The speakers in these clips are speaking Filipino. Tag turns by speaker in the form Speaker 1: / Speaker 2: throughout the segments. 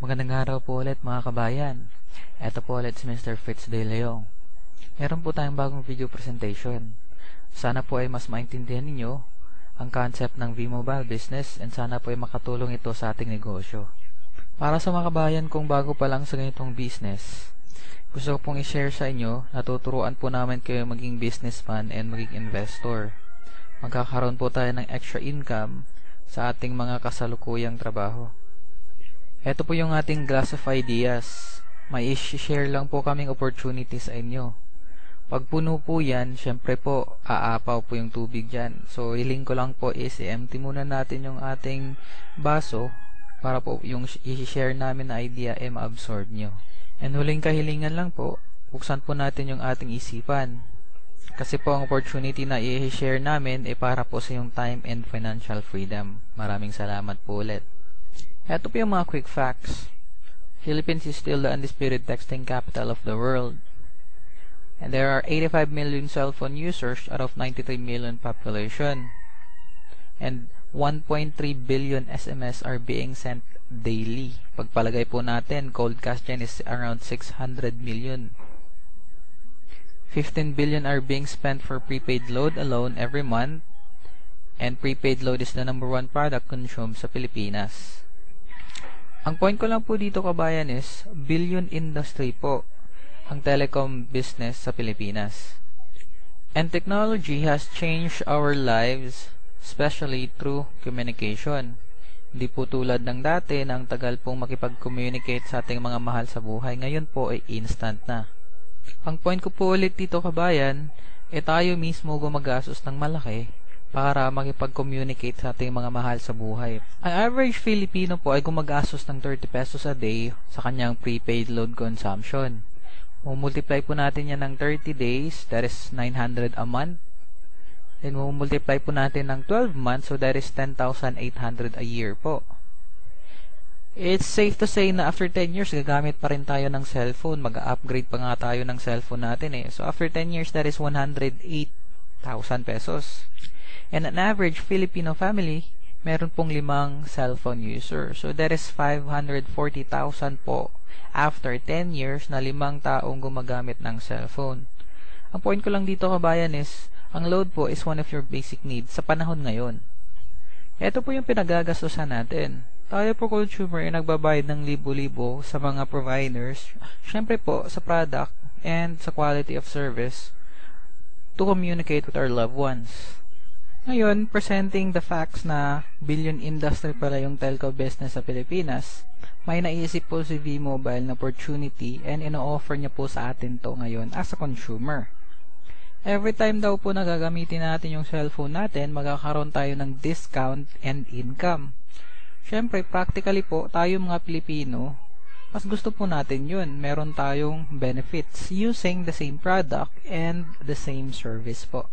Speaker 1: Magandang araw po ulit mga kabayan. Ito po ulit si Mr. Fitz De Leong. Meron po tayong bagong video presentation. Sana po ay mas maintindihan ninyo ang concept ng V-Mobile business and sana po ay makatulong ito sa ating negosyo. Para sa mga kabayan kung bago pa lang sa ganitong business, gusto ko pong i-share sa inyo na tuturuan po namin kayo maging businessman and maging investor. Magkakaroon po tayo ng extra income sa ating mga kasalukuyang trabaho. Ito po yung ating glass of ideas. May i-share lang po kaming opportunity sa inyo. Pag puno po yan, syempre po, aapaw po yung tubig dyan. So, hiling ko lang po is i-empty muna natin yung ating baso para po yung i-share namin na idea ay ma-absorb nyo. And huling kahilingan lang po, buksan po natin yung ating isipan. Kasi po ang opportunity na i-share namin ay para po sa yung time and financial freedom. Maraming salamat po ulit. Ito po yung mga quick facts. Philippines is still the undisputed texting capital of the world. And there are 85 million cell phone users out of 93 million population. And 1.3 billion SMS are being sent daily. Pagpalagay po natin, cold cash dyan is around 600 million. 15 billion are being spent for prepaid load alone every month. And prepaid load is the number one product consumed sa Pilipinas. Ang point ko lang po dito kabayan is, billion industry po ang telecom business sa Pilipinas. And technology has changed our lives, especially through communication. Hindi po tulad ng dati na ang tagal pong makipag-communicate sa ating mga mahal sa buhay. Ngayon po ay instant na. Ang point ko po ulit dito kabayan, e tayo mismo gumagastos ng malaki para makipag-communicate sa ating mga mahal sa buhay. Ang average Filipino po ay gumagastos ng 30 pesos a day sa kanyang prepaid load consumption. Mumultiply po natin yan ng 30 days, that is 900 a month. Then mumultiply po natin ng 12 months, so that is 10,800 a year po. It's safe to say na after 10 years, gagamit pa rin tayo ng cellphone. Mag-upgrade pa nga tayo ng cellphone natin eh. So after 10 years, that is 108,000 pesos. And an average Filipino family, meron pong limang cellphone user. So that is 540,000 po after 10 years na limang taong gumagamit ng cellphone. Ang point ko lang dito kabayan is, ang load po is one of your basic needs sa panahon ngayon. Ito po yung pinagagastosan natin. Tayo po consumer ay nagbabayad ng libo-libo sa mga providers, syempre po sa product and sa quality of service to communicate with our loved ones. Ngayon, presenting the facts na billion industry pala yung telco business sa Pilipinas, may naisip po si V-Mobile na opportunity and ino-offer niya po sa atin to ngayon as a consumer. Every time daw po nagagamitin natin yung cellphone natin, magkakaroon tayo ng discount and income. Siyempre, practically po, tayo mga Pilipino, mas gusto po natin yun. Meron tayong benefits using the same product and the same service po.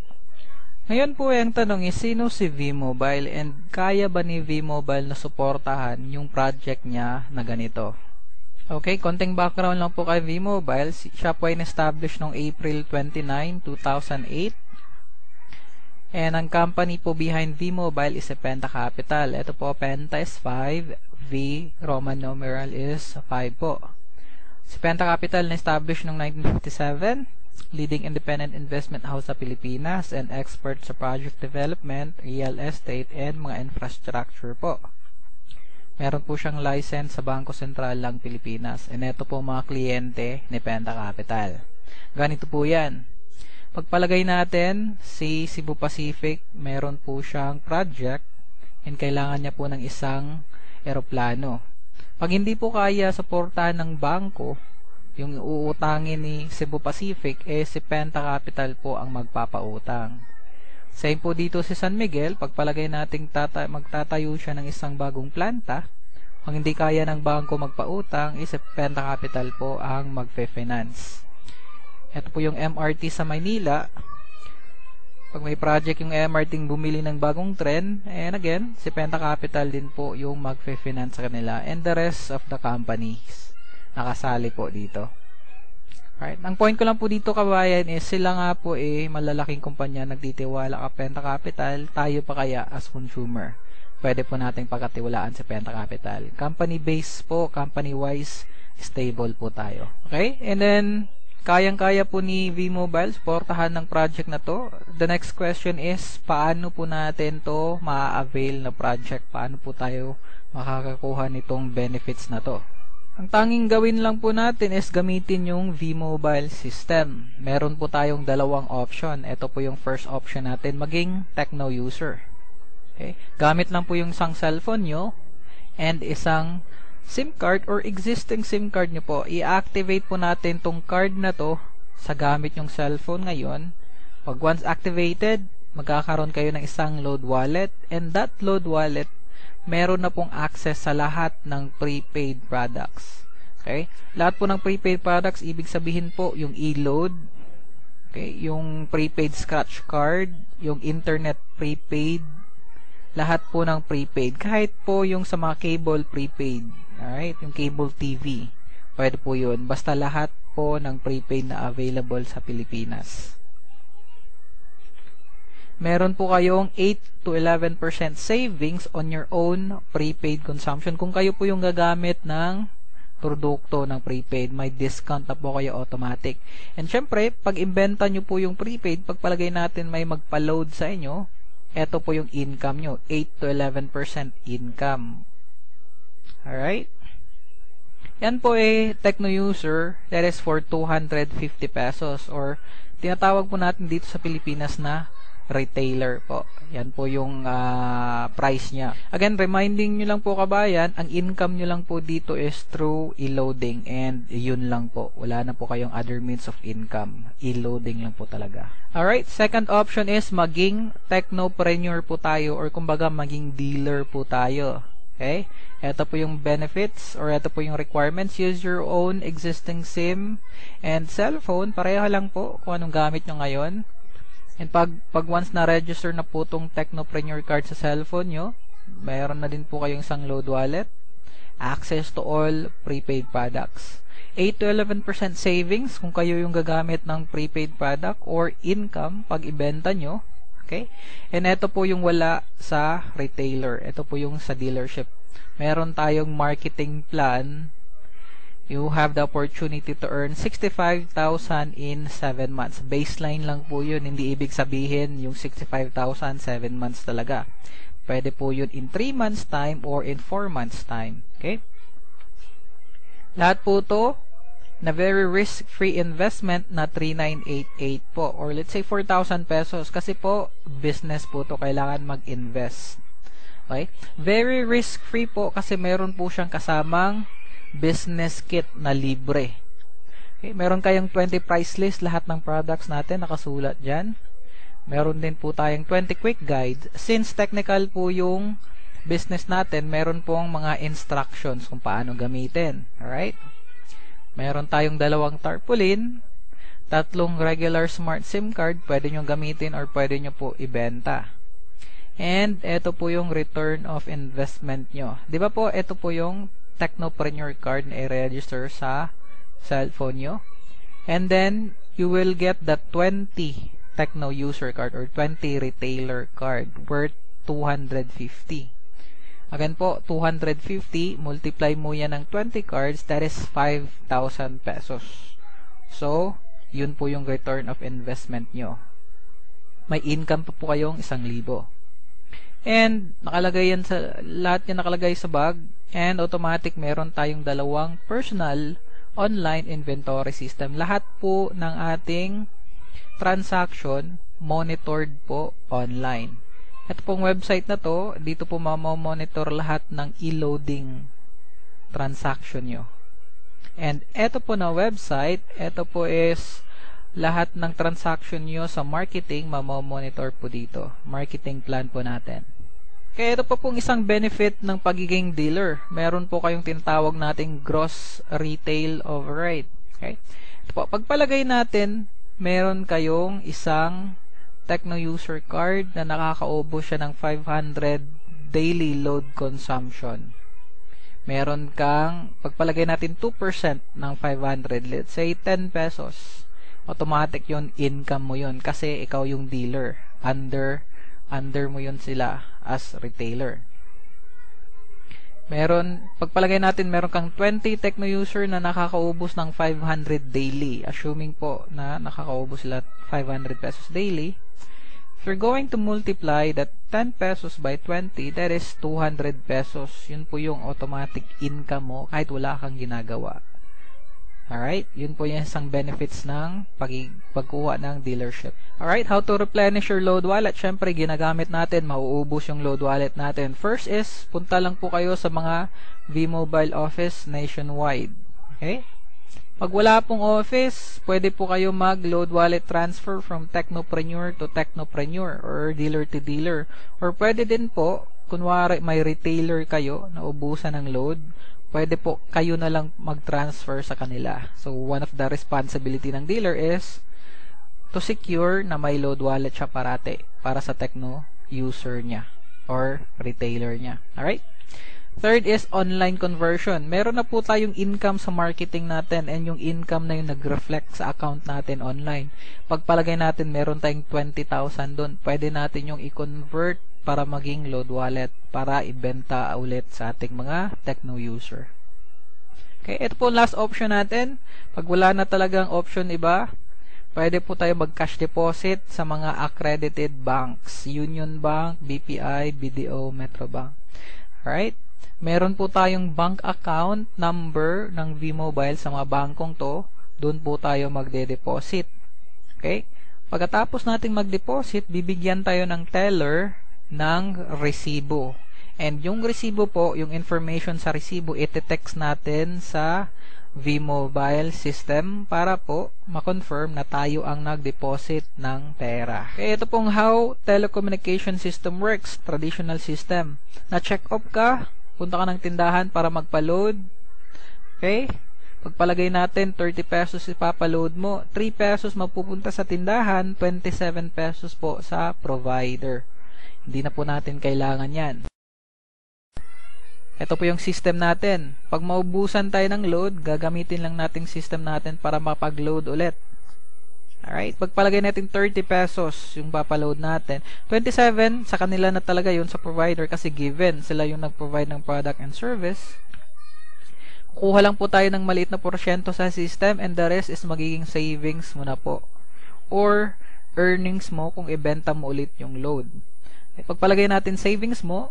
Speaker 1: Ngayon po ang tanong is, sino si V-Mobile and kaya ba ni V-Mobile na suportahan yung project niya na ganito? Okay, konting background lang po kay V-Mobile. Siya po ay na-establish noong April 29, 2008. And ang company po behind V-Mobile is a Penta Capital. Ito po, Penta is 5, V, Roman numeral is 5 po. Si Penta Capital na-establish noong 1957 leading independent investment house sa Pilipinas and expert sa project development, real estate, and mga infrastructure po. Meron po siyang license sa Bangko Sentral ng Pilipinas. And ito po mga kliyente ni Penta Capital. Ganito po yan. Pagpalagay natin, si Cebu Pacific, meron po siyang project and kailangan niya po ng isang eroplano. Pag hindi po kaya suportahan ng bangko, yung uutangin ni Cebu Pacific, eh si Penta Capital po ang magpapautang. Same po dito si San Miguel, pagpalagay nating tata magtatayo siya ng isang bagong planta, kung hindi kaya ng bangko magpautang, is si Penta Capital po ang magfe-finance. Ito po yung MRT sa Maynila. Pag may project yung MRT bumili ng bagong tren, and again, si Penta Capital din po yung magfe-finance sa kanila and the rest of the companies nakasali po dito. Right? Ang point ko lang po dito kabayan is sila nga po eh malalaking kumpanya nagtitiwala ka Penta Capital, tayo pa kaya as consumer. Pwede po nating pagkatiwalaan sa Penta Capital. Company base po, company wise, stable po tayo. Okay? And then kayang-kaya po ni V-Mobile supportahan ng project na to. The next question is paano po natin to ma-avail na project? Paano po tayo makakakuha nitong benefits na to? Ang tanging gawin lang po natin is gamitin yung V-Mobile system. Meron po tayong dalawang option. Ito po yung first option natin, maging techno user. Okay? Gamit lang po yung isang cellphone nyo and isang SIM card or existing SIM card nyo po. I-activate po natin tong card na to sa gamit yung cellphone ngayon. Pag once activated, magkakaroon kayo ng isang load wallet and that load wallet meron na pong access sa lahat ng prepaid products. Okay? Lahat po ng prepaid products, ibig sabihin po yung e-load, okay, yung prepaid scratch card, yung internet prepaid, lahat po ng prepaid. Kahit po yung sa mga cable prepaid, alright, yung cable TV, pwede po yun. Basta lahat po ng prepaid na available sa Pilipinas meron po kayong 8 to 11% savings on your own prepaid consumption. Kung kayo po yung gagamit ng produkto ng prepaid, may discount na po kayo automatic. And syempre, pag imbenta nyo po yung prepaid, pagpalagay natin may magpa-load sa inyo, eto po yung income nyo, 8 to 11% income. Alright? Yan po eh, Techno User, that is for 250 pesos or tinatawag po natin dito sa Pilipinas na retailer po. Yan po yung uh, price niya. Again, reminding nyo lang po kabayan, ang income nyo lang po dito is through e-loading and yun lang po. Wala na po kayong other means of income. E-loading lang po talaga. Alright, second option is maging technopreneur po tayo or kumbaga maging dealer po tayo. Okay? Ito po yung benefits or ito po yung requirements. Use your own existing SIM and cellphone. Pareho lang po kung anong gamit nyo ngayon. And pag, pag once na-register na po itong Technopreneur card sa cellphone nyo, mayroon na din po kayong isang load wallet, access to all prepaid products. 8 to 11% savings kung kayo yung gagamit ng prepaid product or income pag ibenta nyo. Okay? And ito po yung wala sa retailer. Ito po yung sa dealership. Meron tayong marketing plan you have the opportunity to earn 65,000 in 7 months. Baseline lang po yun. Hindi ibig sabihin yung 65,000 7 months talaga. Pwede po yun in 3 months time or in 4 months time. Okay? Lahat po to na very risk-free investment na 3988 po or let's say 4,000 pesos kasi po business po to kailangan mag-invest. Okay? Very risk-free po kasi meron po siyang kasamang business kit na libre. Okay, meron kayong 20 price list, lahat ng products natin nakasulat dyan. Meron din po tayong 20 quick guides. Since technical po yung business natin, meron pong mga instructions kung paano gamitin. Alright? Meron tayong dalawang tarpaulin, tatlong regular smart SIM card, pwede nyo gamitin or pwede nyo po ibenta. And ito po yung return of investment nyo. 'Di ba po, ito po yung Technopreneur card na i-register sa cellphone nyo. And then, you will get the 20 Techno user card or 20 retailer card worth 250. Again po, 250, multiply mo yan ng 20 cards, that is 5,000 pesos. So, yun po yung return of investment nyo. May income pa po kayong 1,000. And, nakalagay yan sa, lahat yan nakalagay sa bag. And, automatic meron tayong dalawang personal online inventory system. Lahat po ng ating transaction monitored po online. Ito pong website na to, dito po mamamonitor lahat ng e-loading transaction nyo. And ito po na website, ito po is lahat ng transaction nyo sa marketing, mamamonitor po dito. Marketing plan po natin. Kaya ito pa pong isang benefit ng pagiging dealer. Meron po kayong tinatawag nating gross retail override. Okay? Ito po, pagpalagay natin, meron kayong isang Techno user card na nakakaubo siya ng 500 daily load consumption. meron kang, pagpalagay natin 2% ng 500, let's say 10 pesos, automatic yon income mo yon kasi ikaw yung dealer. Under, under mo yon sila as retailer. Meron, pagpalagay natin, meron kang 20 techno user na nakakaubos ng 500 daily. Assuming po na nakakaubos sila 500 pesos daily you're going to multiply that 10 pesos by 20, that is 200 pesos. Yun po yung automatic income mo kahit wala kang ginagawa. Alright? Yun po yung isang benefits ng pag pagkuha ng dealership. Alright? How to replenish your load wallet? Siyempre, ginagamit natin, mauubos yung load wallet natin. First is, punta lang po kayo sa mga V-Mobile office nationwide. Okay? Pag wala pong office, pwede po kayo mag-load wallet transfer from technopreneur to technopreneur or dealer to dealer. Or pwede din po, kunwari may retailer kayo na ubusan ng load, pwede po kayo na lang mag-transfer sa kanila. So, one of the responsibility ng dealer is to secure na may load wallet siya parate para sa techno user niya or retailer niya. Alright? Third is online conversion. Meron na po tayong income sa marketing natin and yung income na yung nag-reflect sa account natin online. Pagpalagay natin meron tayong 20,000 doon. Pwede natin yung i-convert para maging load wallet para ibenta ulit sa ating mga techno user. Okay, ito po last option natin. Pag wala na talagang option iba, pwede po tayo mag-cash deposit sa mga accredited banks. Union Bank, BPI, BDO, Metrobank. Alright? meron po tayong bank account number ng V-Mobile sa mga bangkong to. Doon po tayo magde-deposit. Okay? Pagkatapos nating mag-deposit, bibigyan tayo ng teller ng resibo. And yung resibo po, yung information sa resibo, ite-text natin sa V-Mobile system para po ma-confirm na tayo ang nag-deposit ng pera. Okay, ito pong how telecommunication system works, traditional system. Na-check off ka, punta ka ng tindahan para magpa-load. Okay? Pagpalagay natin, 30 pesos ipapaload mo. 3 pesos mapupunta sa tindahan, 27 pesos po sa provider. Hindi na po natin kailangan yan. Ito po yung system natin. Pag maubusan tayo ng load, gagamitin lang natin system natin para mapag-load ulit. Alright, pagpalagay natin 30 pesos yung papaload natin. 27, sa kanila na talaga yun sa provider kasi given. Sila yung nag-provide ng product and service. Kuha lang po tayo ng maliit na porsyento sa system and the rest is magiging savings mo na po. Or earnings mo kung ibenta mo ulit yung load. Pagpalagay natin savings mo,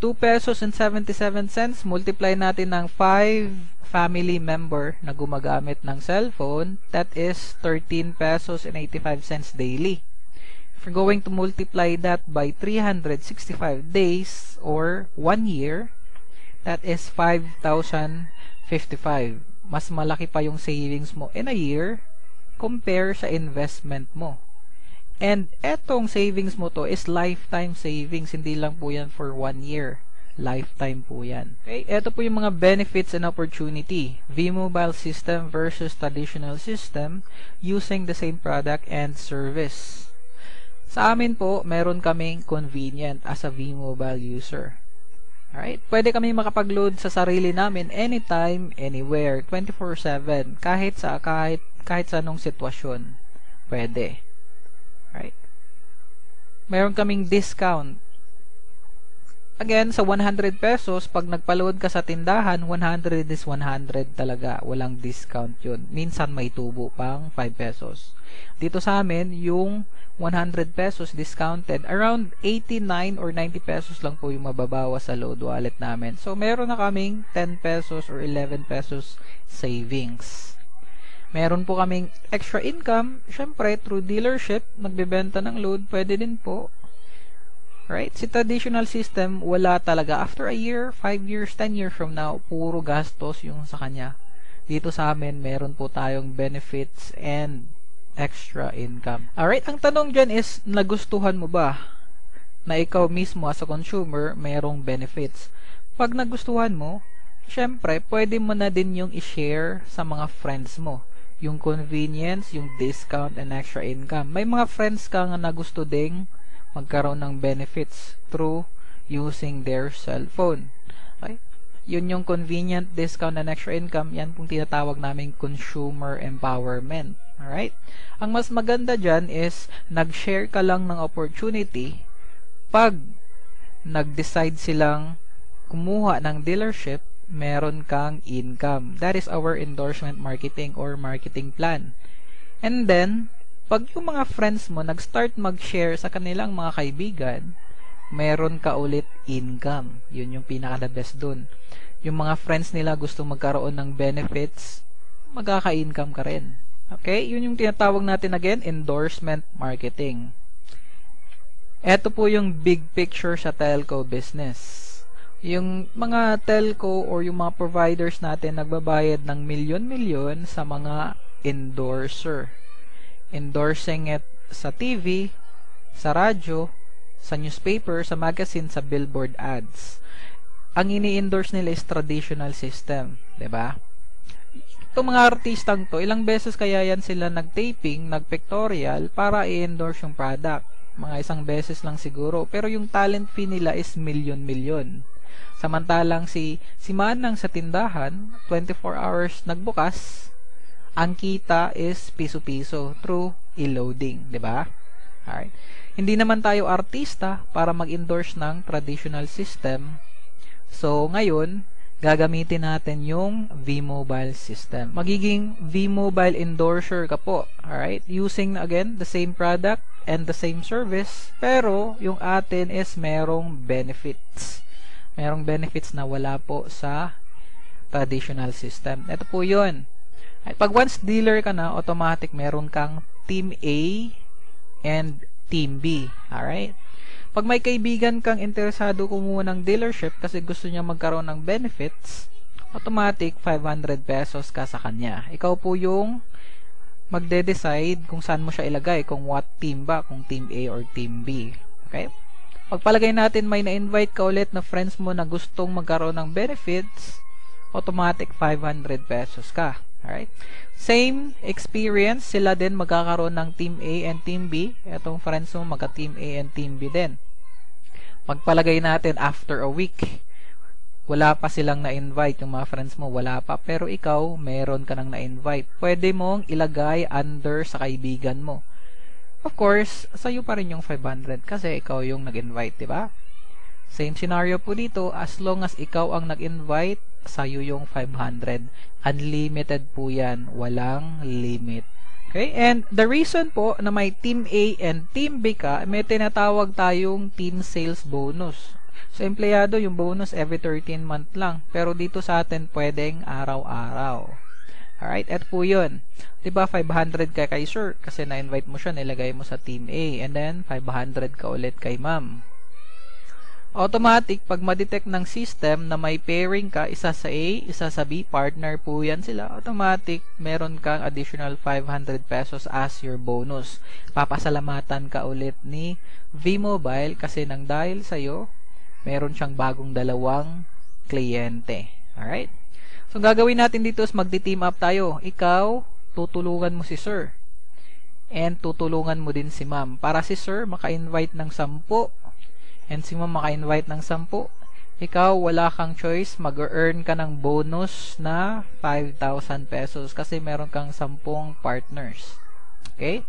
Speaker 1: 2 pesos and 77 cents, multiply natin ng 5 family member na gumagamit ng cellphone, that is 13 pesos and 85 cents daily. If you're going to multiply that by 365 days or 1 year, that is 5,055. Mas malaki pa yung savings mo in a year compare sa investment mo. And etong savings mo to is lifetime savings, hindi lang po yan for 1 year lifetime po yan. Okay, ito po yung mga benefits and opportunity. V-Mobile system versus traditional system using the same product and service. Sa amin po, meron kaming convenient as a V-Mobile user. Alright? Pwede kami makapag-load sa sarili namin anytime, anywhere, 24/7, kahit sa kahit kahit sa anong sitwasyon. Pwede. Right? Meron kaming discount Again, sa 100 pesos, pag nagpa-load ka sa tindahan, 100 is 100 talaga. Walang discount yun. Minsan may tubo pang 5 pesos. Dito sa amin, yung 100 pesos discounted, around 89 or 90 pesos lang po yung mababawa sa load wallet namin. So, meron na kaming 10 pesos or 11 pesos savings. Meron po kaming extra income, syempre, through dealership, nagbebenta ng load, pwede din po Right? Si traditional system, wala talaga. After a year, 5 years, 10 years from now, puro gastos yung sa kanya. Dito sa amin, meron po tayong benefits and extra income. Alright, ang tanong dyan is, nagustuhan mo ba na ikaw mismo as a consumer, mayroong benefits? Pag nagustuhan mo, syempre, pwede mo na din yung i-share sa mga friends mo. Yung convenience, yung discount, and extra income. May mga friends ka nga na gusto ding magkaroon ng benefits through using their cellphone. Okay? yun yung convenient discount and extra income, yan pong tinatawag naming consumer empowerment. Alright? Ang mas maganda dyan is, nag-share ka lang ng opportunity pag nag-decide silang kumuha ng dealership, meron kang income. That is our endorsement marketing or marketing plan. And then, pag yung mga friends mo nag-start mag-share sa kanilang mga kaibigan, meron ka ulit income. Yun yung pinaka the best dun. Yung mga friends nila gusto magkaroon ng benefits, magkaka-income ka rin. Okay? Yun yung tinatawag natin again, endorsement marketing. Ito po yung big picture sa telco business. Yung mga telco or yung mga providers natin nagbabayad ng milyon-milyon sa mga endorser. Endorsing it sa TV, sa radyo, sa newspaper, sa magazine, sa billboard ads. Ang ini-endorse nila is traditional system, 'di ba? Itong mga artistang to, ilang beses kaya yan sila nag-taping, nag-pictorial para i-endorse yung product. Mga isang beses lang siguro. Pero yung talent fee nila is million-million. Samantalang si, si Manang sa tindahan, 24 hours nagbukas, ang kita is piso-piso through e-loading, 'di ba? Alright. Hindi naman tayo artista para mag-endorse ng traditional system. So, ngayon, gagamitin natin yung V-Mobile system. Magiging V-Mobile endorser ka po. Alright? Using, again, the same product and the same service. Pero, yung atin is merong benefits. Merong benefits na wala po sa traditional system. Ito po yun. Pag once dealer ka na, automatic meron kang Team A and Team B. Alright? Pag may kaibigan kang interesado kumuha ng dealership kasi gusto niya magkaroon ng benefits, automatic 500 pesos ka sa kanya. Ikaw po yung magde-decide kung saan mo siya ilagay, kung what team ba, kung team A or team B. Okay? Pagpalagay natin may na-invite ka ulit na friends mo na gustong magkaroon ng benefits, automatic 500 pesos ka. Alright? Same experience, sila din magkakaroon ng Team A and Team B. Itong friends mo, magka-Team A and Team B din. Magpalagay natin after a week. Wala pa silang na-invite, yung mga friends mo, wala pa. Pero ikaw, meron ka nang na-invite. Pwede mong ilagay under sa kaibigan mo. Of course, sa'yo pa rin yung 500 kasi ikaw yung nag-invite, di ba? Same scenario po dito, as long as ikaw ang nag-invite, sa'yo yung 500. Unlimited po yan. Walang limit. Okay? And the reason po na may Team A and Team B ka, may tinatawag tayong team sales bonus. So, empleyado, yung bonus every 13 month lang. Pero dito sa atin, pwedeng araw-araw. Alright, eto po yun. Diba, 500 ka kay sir kasi na-invite mo siya, nilagay mo sa team A. And then, 500 ka ulit kay ma'am. Automatic, pag ma-detect ng system na may pairing ka, isa sa A, isa sa B, partner po yan sila, automatic, meron kang additional 500 pesos as your bonus. Papasalamatan ka ulit ni V-Mobile kasi nang dahil sa'yo, meron siyang bagong dalawang kliyente. Alright? So, gagawin natin dito is magti-team up tayo. Ikaw, tutulungan mo si sir. And tutulungan mo din si ma'am. Para si sir, maka-invite ng 10 and si ma'am maka-invite ng 10, ikaw wala kang choice, mag-earn ka ng bonus na 5,000 pesos kasi meron kang 10 partners. Okay?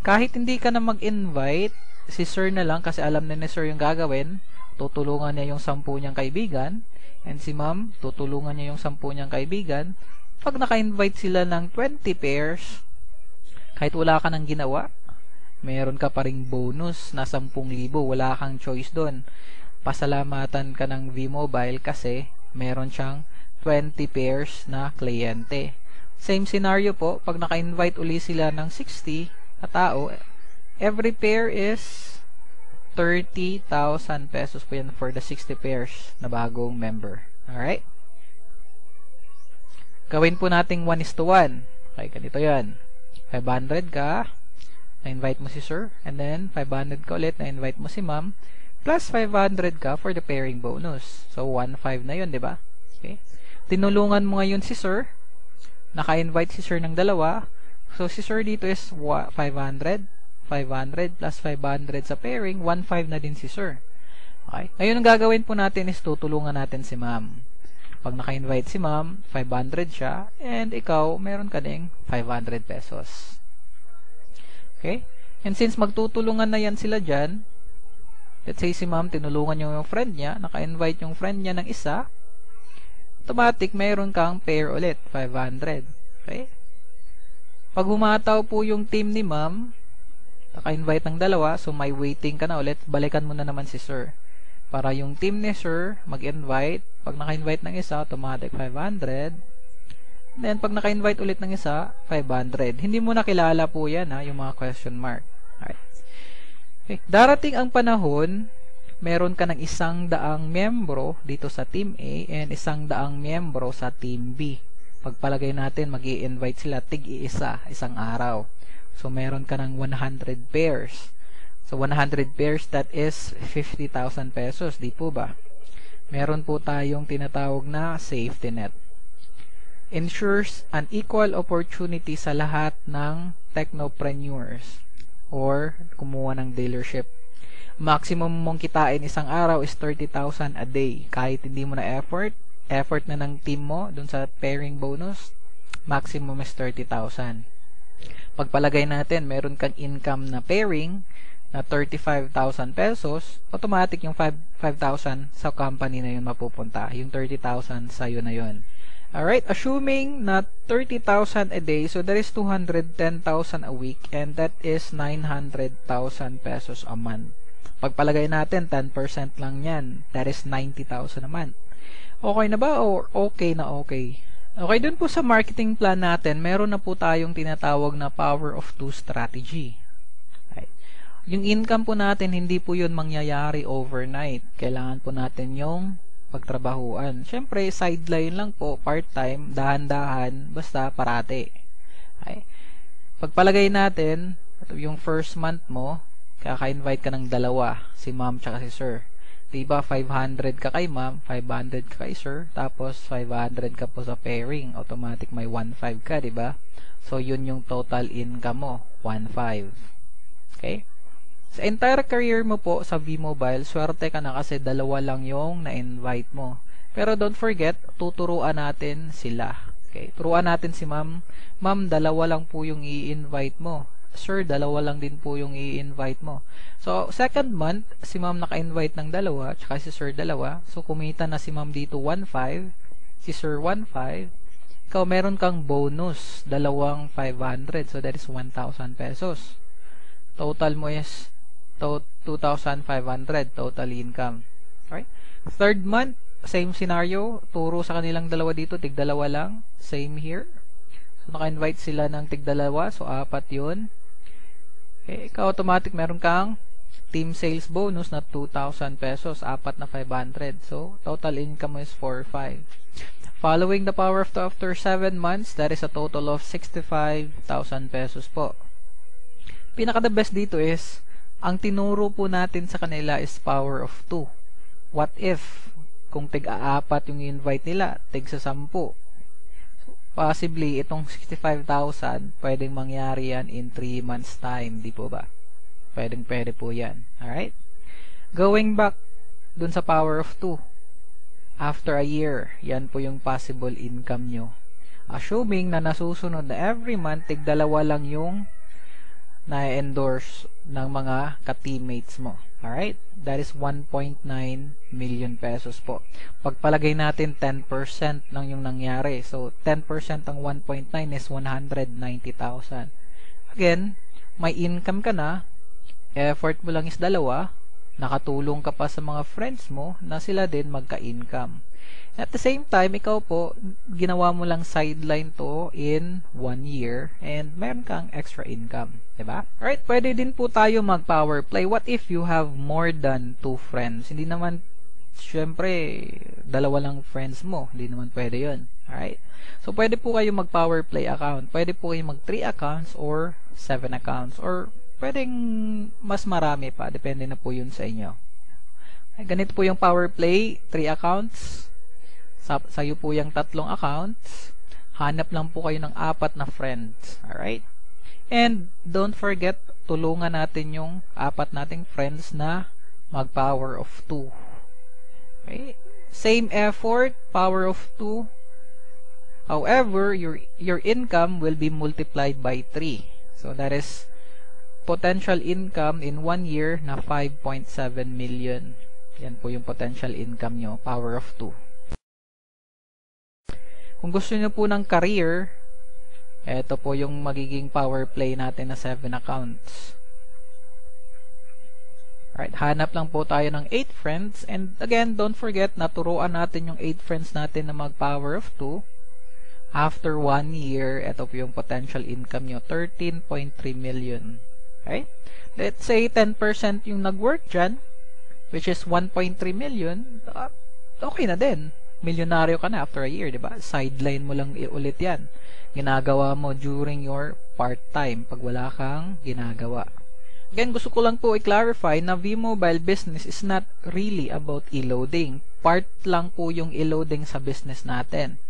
Speaker 1: Kahit hindi ka na mag-invite, si sir na lang kasi alam na ni sir yung gagawin, tutulungan niya yung 10 niyang kaibigan, and si ma'am, tutulungan niya yung 10 niyang kaibigan. Pag naka-invite sila ng 20 pairs, kahit wala ka nang ginawa, meron ka pa ring bonus na 10,000. Wala kang choice doon. Pasalamatan ka ng V-Mobile kasi meron siyang 20 pairs na kliyente. Same scenario po, pag naka-invite uli sila ng 60 na tao, every pair is 30,000 pesos po yan for the 60 pairs na bagong member. Alright? Gawin po nating 1 is to 1. Okay, ganito yan. 500 ka, na-invite mo si sir, and then 500 ka ulit, na-invite mo si ma'am, plus 500 ka for the pairing bonus. So, 1.5 na yun, di ba? Okay. Tinulungan mo ngayon si sir, naka-invite si sir ng dalawa, so si sir dito is 500, 500 plus 500 sa pairing, 1.5 na din si sir. Okay. Ngayon, ang gagawin po natin is tutulungan natin si ma'am. Pag naka-invite si ma'am, 500 siya. And ikaw, meron ka ding 500 pesos. Okay? And since magtutulungan na yan sila dyan, let's say si ma'am, tinulungan yung, friend niya, naka-invite yung friend niya ng isa, automatic, meron kang pair ulit, 500. Okay? Pag humataw po yung team ni ma'am, naka-invite ng dalawa, so may waiting ka na ulit, balikan mo na naman si sir. Para yung team ni sir, mag-invite, pag naka-invite ng isa, automatic 500. Then, pag naka-invite ulit ng isa, 500. Hindi mo nakilala po yan, ha, yung mga question mark. Alright. Okay. Darating ang panahon, meron ka ng isang daang miyembro dito sa Team A and isang daang miyembro sa Team B. Pagpalagay natin, mag invite sila tig-iisa, isang araw. So, meron ka ng 100 pairs. So, 100 pairs, that is 50,000 pesos, di po ba? Meron po tayong tinatawag na safety net. Ensures an equal opportunity sa lahat ng technopreneurs or kumuha ng dealership maximum mong kitain isang araw is 30,000 a day. Kahit hindi mo na effort, effort na ng team mo dun sa pairing bonus, maximum is 30,000. Pagpalagay natin, meron kang income na pairing na 35,000 pesos, automatic yung 5,000 sa company na yun mapupunta. Yung 30,000 sa'yo na yun. Alright, assuming na 30,000 a day, so that is 210,000 a week and that is 900,000 pesos a month. Pagpalagay natin, 10% lang yan. That is 90,000 naman. Okay na ba or okay na okay? Okay, dun po sa marketing plan natin, meron na po tayong tinatawag na power of two strategy. Right. Yung income po natin, hindi po yun mangyayari overnight. Kailangan po natin yung pagtrabahuan. Siyempre, sideline lang po, part-time, dahan-dahan, basta parate. Okay. Pagpalagay natin, yung first month mo, kaka-invite ka ng dalawa, si ma'am tsaka si sir. Diba, 500 ka kay ma'am, 500 ka kay sir, tapos 500 ka po sa pairing. Automatic may 1.5 ka, diba? So, yun yung total income mo, 1.5. Okay? Sa entire career mo po sa V-Mobile, swerte ka na kasi dalawa lang yung na-invite mo. Pero don't forget, tuturuan natin sila. Okay? Turuan natin si ma'am. Ma'am, dalawa lang po yung i-invite mo sir, dalawa lang din po yung i-invite mo. So, second month, si ma'am naka-invite ng dalawa, tsaka si sir dalawa. So, kumita na si ma'am dito 1.5, si sir 1.5. Ikaw, meron kang bonus, dalawang 500. So, that is 1,000 pesos. Total mo is 2,500 total income. Right? Third month, same scenario. Turo sa kanilang dalawa dito, tig dalawa lang. Same here. So, naka-invite sila ng tig dalawa. So, apat yun. Okay, ikaw automatic meron kang team sales bonus na 2,000 pesos, apat na 500. So, total income is 4,500. Following the power of 2 after 7 months, that is a total of 65,000 pesos po. Pinaka the best dito is, ang tinuro po natin sa kanila is power of 2. What if, kung tig-aapat yung invite nila, tig sa 10, possibly itong 65,000 pwedeng mangyari yan in 3 months time, di po ba? Pwedeng pwede po yan. Alright? Going back dun sa power of 2. After a year, yan po yung possible income nyo. Assuming na nasusunod na every month, tig dalawa lang yung na-endorse ng mga ka-teammates mo. Alright? That is 1.9 million pesos po. Pagpalagay natin 10% lang yung nangyari. So, 10% ng 1.9 is 190,000. Again, may income ka na, effort mo lang is dalawa, nakatulong ka pa sa mga friends mo na sila din magka-income. At the same time, ikaw po, ginawa mo lang sideline to in one year and meron kang extra income. Diba? Alright, pwede din po tayo mag-power play. What if you have more than two friends? Hindi naman, syempre, dalawa lang friends mo. Hindi naman pwede yun. Alright? So, pwede po kayo mag-power play account. Pwede po kayo mag 3 accounts or 7 accounts or pwedeng mas marami pa. Depende na po yun sa inyo. Ganito po yung power play. 3 accounts sa, sa'yo po yung tatlong accounts, hanap lang po kayo ng apat na friends. Alright? And don't forget, tulungan natin yung apat nating friends na mag-power of 2. Okay? Same effort, power of 2. However, your, your income will be multiplied by 3. So, that is potential income in 1 year na 5.7 million. Yan po yung potential income nyo, power of 2. Kung gusto nyo po ng career, ito po yung magiging power play natin na 7 accounts. Alright, hanap lang po tayo ng 8 friends. And again, don't forget, naturuan natin yung 8 friends natin na mag-power of 2. After 1 year, ito po yung potential income nyo, 13.3 million. Okay? Let's say 10% yung nag-work dyan, which is 1.3 million, uh, okay na din. Milyonaryo ka na after a year, di ba? Sideline mo lang ulit yan. Ginagawa mo during your part-time pag wala kang ginagawa. Again, gusto ko lang po i-clarify na V-Mobile business is not really about e-loading. Part lang po yung e-loading sa business natin.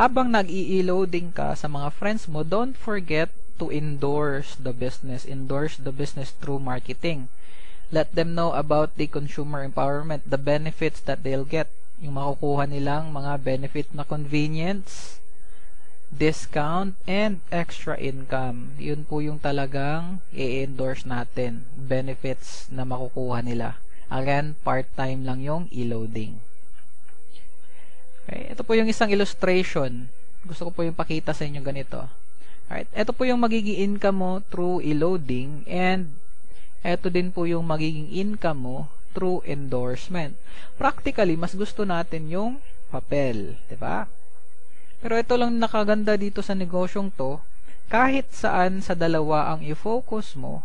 Speaker 1: Habang nag-i-loading ka sa mga friends mo, don't forget to endorse the business. Endorse the business through marketing. Let them know about the consumer empowerment, the benefits that they'll get. Yung makukuha nilang mga benefit na convenience, discount, and extra income. Yun po yung talagang i-endorse natin. Benefits na makukuha nila. Again, part-time lang yung e-loading. Okay, ito po yung isang illustration. Gusto ko po yung pakita sa inyo ganito. Alright, ito po yung magiging income mo through e-loading and ito din po yung magiging income mo through endorsement. Practically, mas gusto natin yung papel, 'di ba? Pero ito lang nakaganda dito sa negosyong to, kahit saan sa dalawa ang i-focus mo,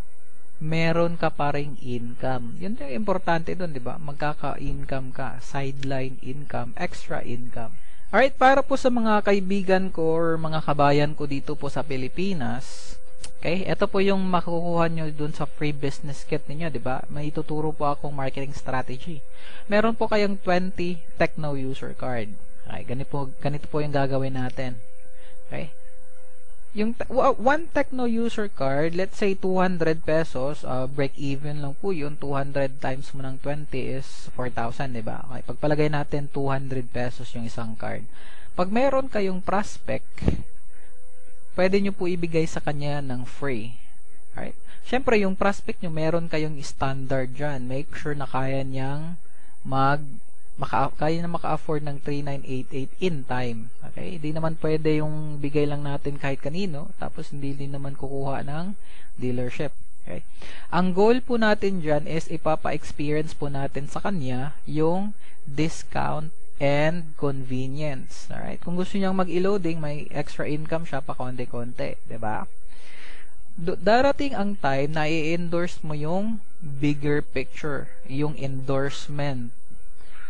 Speaker 1: meron ka pa ring income. Yun yung importante doon, di ba? Magkaka-income ka, sideline income, extra income. Alright, para po sa mga kaibigan ko or mga kabayan ko dito po sa Pilipinas, okay, ito po yung makukuha nyo dun sa free business kit ninyo, di ba? May ituturo po akong marketing strategy. Meron po kayong 20 Techno user card. Okay, ganito po, ganito po yung gagawin natin. Okay? Yung one Techno user card, let's say 200 pesos, uh, break even lang po yun. 200 times mo ng 20 is 4,000, 'di ba? Okay, pagpalagay natin 200 pesos yung isang card. Pag meron kayong prospect, pwede nyo po ibigay sa kanya ng free. Right? Siyempre, yung prospect nyo, meron kayong standard dyan. Make sure na kaya niyang mag maka, kaya na maka-afford ng 3988 in time. Okay? Hindi naman pwede yung bigay lang natin kahit kanino, tapos hindi din naman kukuha ng dealership. Okay? Ang goal po natin dyan is ipapa-experience po natin sa kanya yung discount and convenience. Alright? Kung gusto niyang mag-loading, may extra income siya pa konti-konti. ba? Diba? Darating ang time na i-endorse mo yung bigger picture, yung endorsement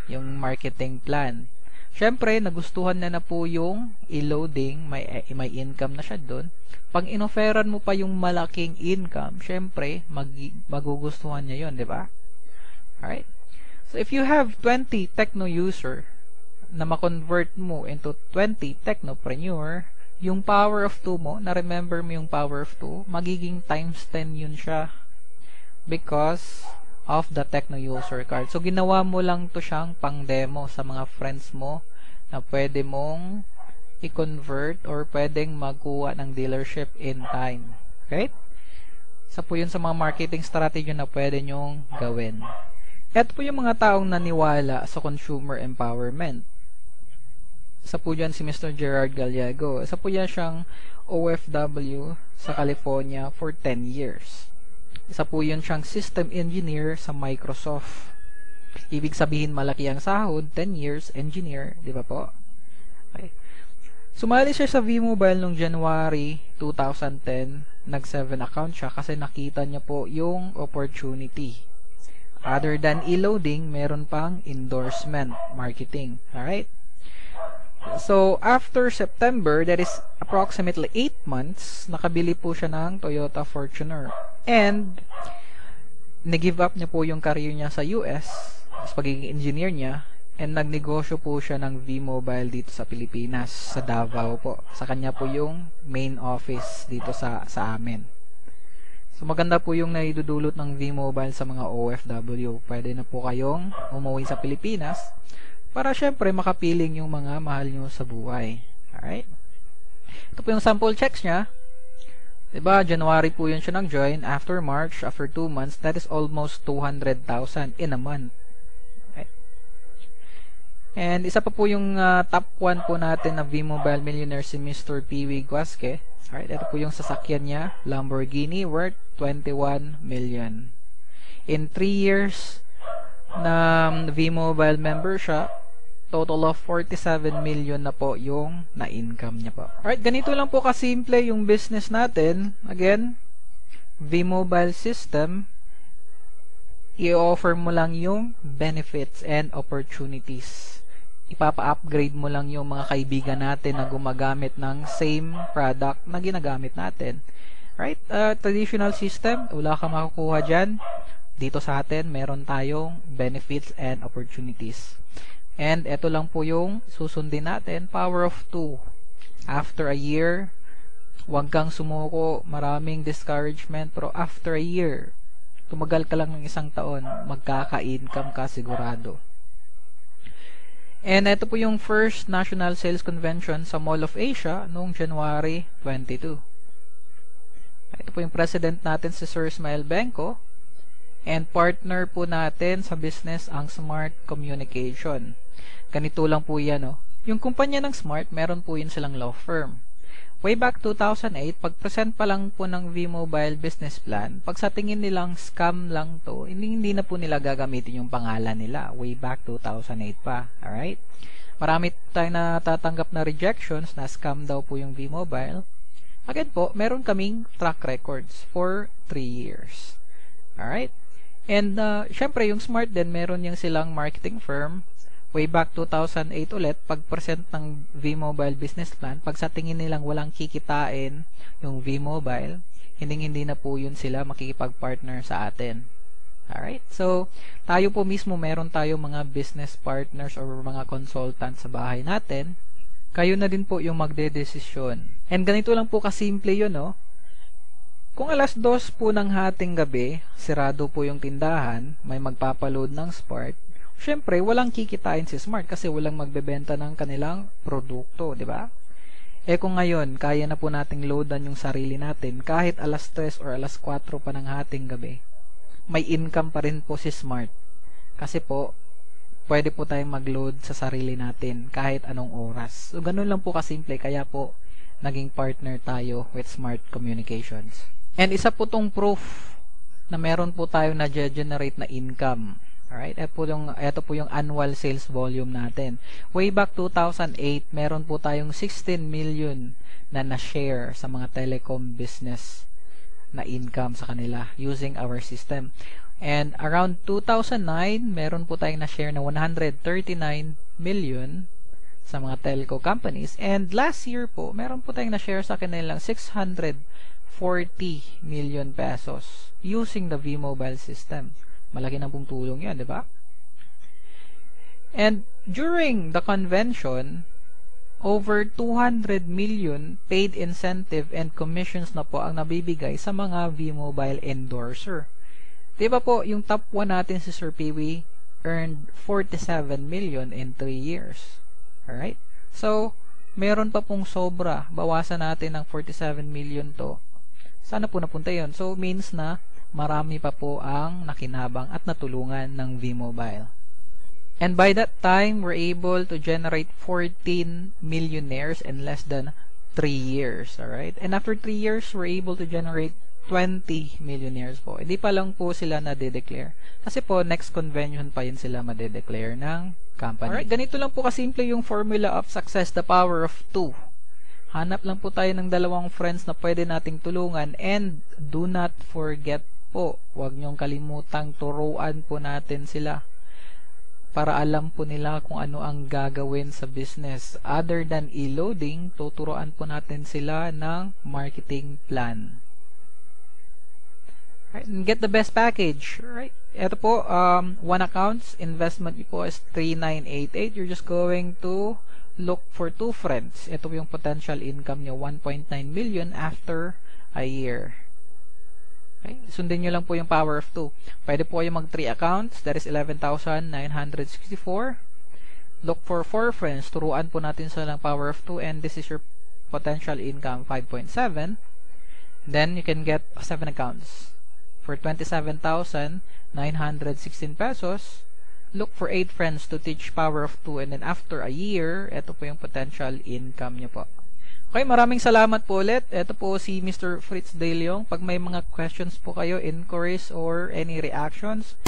Speaker 1: yung marketing plan. Siyempre, nagustuhan na na po yung i-loading, may, may income na siya doon. Pag inoferan mo pa yung malaking income, siyempre, mag, magugustuhan niya yon di ba? Alright? So, if you have 20 techno user na ma-convert mo into 20 technopreneur, yung power of 2 mo, na-remember mo yung power of 2, magiging times 10 yun siya. Because, of the Techno user card. So, ginawa mo lang to siyang pang-demo sa mga friends mo na pwede mong i-convert or pwedeng magkuha ng dealership in time. Okay? Sa po yun sa mga marketing strategy na pwede nyong gawin. Ito po yung mga taong naniwala sa consumer empowerment. Isa po dyan si Mr. Gerard Gallego. Isa po yan siyang OFW sa California for 10 years. Isa po yun siyang system engineer sa Microsoft. Ibig sabihin malaki ang sahod, 10 years engineer, di ba po? Okay. Sumali siya sa V-Mobile noong January 2010. Nag-7 account siya kasi nakita niya po yung opportunity. Other than e-loading, meron pang endorsement marketing. Alright? So, after September, that is approximately 8 months, nakabili po siya ng Toyota Fortuner. And, nag-give up niya po yung career niya sa US, as pagiging engineer niya, and nagnegosyo po siya ng V-Mobile dito sa Pilipinas, sa Davao po. Sa kanya po yung main office dito sa, sa amin. So, maganda po yung naidudulot ng V-Mobile sa mga OFW. Pwede na po kayong umuwi sa Pilipinas para syempre makapiling yung mga mahal nyo sa buhay. Alright? Ito po yung sample checks niya. Diba, January po yun siya nag-join. After March, after 2 months, that is almost 200,000 in a month. Okay. And isa pa po yung uh, top 1 po natin na V-Mobile millionaire si Mr. Piwi Guasque. Alright, ito po yung sasakyan niya, Lamborghini, worth 21 million. In 3 years na um, V-Mobile member siya, total of 47 million na po yung na-income niya po. Alright, ganito lang po kasimple yung business natin. Again, V-Mobile system, i-offer mo lang yung benefits and opportunities. Ipapa-upgrade mo lang yung mga kaibigan natin na gumagamit ng same product na ginagamit natin. Right? Uh, traditional system, wala ka makukuha dyan. Dito sa atin, meron tayong benefits and opportunities. And ito lang po yung susundin natin, power of 2. After a year, huwag kang sumuko, maraming discouragement, pero after a year, tumagal ka lang ng isang taon, magkaka-income ka sigurado. And ito po yung first National Sales Convention sa Mall of Asia noong January 22. Ito po yung president natin si Sir Ismael Benko and partner po natin sa business ang Smart Communication. Ganito lang po yan, no? Yung kumpanya ng Smart, meron po yun silang law firm. Way back 2008, pag-present pa lang po ng V-Mobile business plan, pag sa tingin nilang scam lang to, hindi, hindi na po nila gagamitin yung pangalan nila. Way back 2008 pa. Alright? Marami tayong natatanggap na rejections na scam daw po yung V-Mobile. Again po, meron kaming track records for 3 years. Alright? And, uh, syempre, yung Smart din, meron yung silang marketing firm way back 2008 ulit, pag-present ng V-Mobile business plan, pag sa tingin nilang walang kikitain yung V-Mobile, hindi-hindi na po yun sila makikipag-partner sa atin. Alright? So, tayo po mismo meron tayo mga business partners or mga consultants sa bahay natin. Kayo na din po yung magde-desisyon. And ganito lang po kasimple yun, no? Kung alas dos po ng hating gabi, sirado po yung tindahan, may magpapaload ng Spark, syempre, walang kikitain si Smart kasi walang magbebenta ng kanilang produkto, di ba? Eh kung ngayon, kaya na po nating loadan yung sarili natin kahit alas 3 or alas 4 pa ng hating gabi, may income pa rin po si Smart. Kasi po, pwede po tayong mag-load sa sarili natin kahit anong oras. So, ganun lang po kasimple. Kaya po, naging partner tayo with Smart Communications. And isa po tong proof na meron po tayo na generate na income Alright, ito po, yung, ito po yung annual sales volume natin. Way back 2008, meron po tayong 16 million na na-share sa mga telecom business na income sa kanila using our system. And around 2009, meron po tayong na-share na 139 million sa mga telco companies. And last year po, meron po tayong na-share sa kanilang 640 million pesos using the V-Mobile system. Malaki na pong tulong yan, di ba? And during the convention, over 200 million paid incentive and commissions na po ang nabibigay sa mga V-Mobile endorser. Di ba po, yung top 1 natin si Sir Peewee earned 47 million in 3 years. Alright? So, meron pa pong sobra. Bawasan natin ng 47 million to. Sana po napunta yon So, means na marami pa po ang nakinabang at natulungan ng V-Mobile. And by that time, we're able to generate 14 millionaires in less than 3 years. Alright? And after 3 years, we're able to generate 20 millionaires po. Hindi pa lang po sila na-declare. Kasi po, next convention pa yun sila ma-declare ng company. Alright, ganito lang po kasimple yung formula of success, the power of 2. Hanap lang po tayo ng dalawang friends na pwede nating tulungan and do not forget po, huwag niyong kalimutang turuan po natin sila para alam po nila kung ano ang gagawin sa business. Other than e-loading, tuturuan po natin sila ng marketing plan. Right, and get the best package. Right? Ito po, um, one accounts, investment po is 3988. You're just going to look for two friends. Ito yung potential income nyo, 1.9 million after a year. Okay? Sundin nyo lang po yung power of 2. Pwede po kayo mag 3 accounts. That is 11,964. Look for 4 friends. Turuan po natin sila ng power of 2 and this is your potential income 5.7. Then, you can get 7 accounts. For 27,916 pesos, look for 8 friends to teach power of 2 and then after a year, ito po yung potential income nyo po. Okay, maraming salamat po ulit. Ito po si Mr. Fritz De Leon. Pag may mga questions po kayo, inquiries, or any reactions,